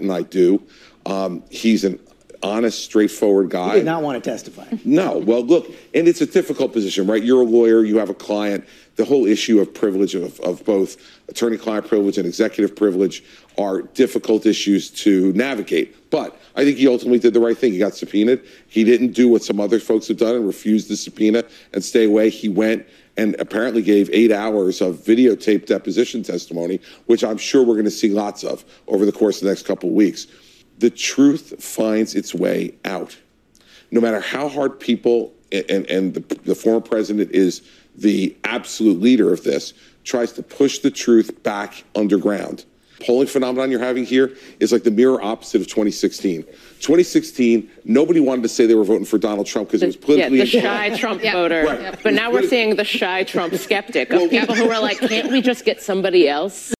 and I do. Um, he's an honest, straightforward guy. Did not want to testify. No. Well, look, and it's a difficult position, right? You're a lawyer, you have a client. The whole issue of privilege, of, of both attorney client privilege and executive privilege, are difficult issues to navigate. But I think he ultimately did the right thing. He got subpoenaed. He didn't do what some other folks have done and refuse the subpoena and stay away. He went and apparently gave eight hours of videotape deposition testimony, which I'm sure we're going to see lots of over the course of the next couple of weeks. The truth finds its way out. No matter how hard people, and, and the, the former president is the absolute leader of this, tries to push the truth back underground. Polling phenomenon you're having here is like the mirror opposite of 2016. 2016, nobody wanted to say they were voting for Donald Trump because it was Yeah, politically the shy Trump voter. Right. But now we're seeing the shy Trump skeptic of people who are like, can't we just get somebody else?